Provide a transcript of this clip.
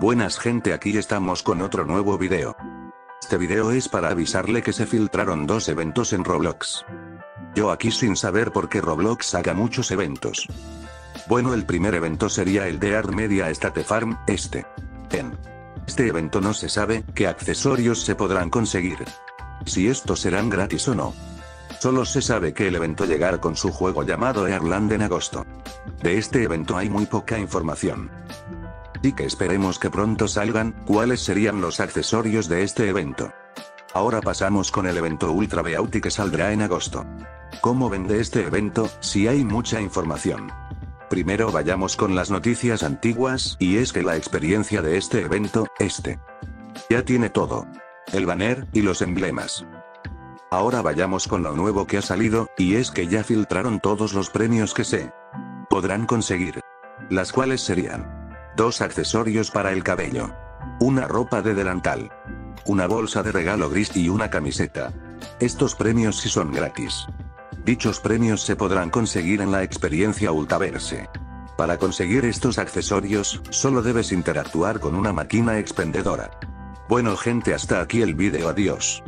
Buenas gente aquí estamos con otro nuevo video. Este video es para avisarle que se filtraron dos eventos en Roblox. Yo aquí sin saber por qué Roblox haga muchos eventos. Bueno el primer evento sería el de Art Media State Farm, este. En este evento no se sabe qué accesorios se podrán conseguir. Si estos serán gratis o no. Solo se sabe que el evento llegará con su juego llamado Airland en agosto. De este evento hay muy poca información. Y que esperemos que pronto salgan, cuáles serían los accesorios de este evento. Ahora pasamos con el evento Ultra Beauty que saldrá en agosto. ¿Cómo vende este evento, si hay mucha información? Primero vayamos con las noticias antiguas, y es que la experiencia de este evento, este. Ya tiene todo. El banner, y los emblemas. Ahora vayamos con lo nuevo que ha salido, y es que ya filtraron todos los premios que se podrán conseguir. Las cuales serían dos accesorios para el cabello, una ropa de delantal, una bolsa de regalo gris y una camiseta. Estos premios sí son gratis. Dichos premios se podrán conseguir en la experiencia Ultaverse. Para conseguir estos accesorios, solo debes interactuar con una máquina expendedora. Bueno gente hasta aquí el vídeo adiós.